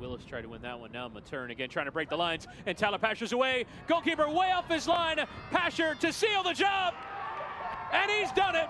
Willis tried to win that one. Now Matern again trying to break the lines, and Tyler Pasher's away. Goalkeeper way off his line. Pasher to seal the job, and he's done it.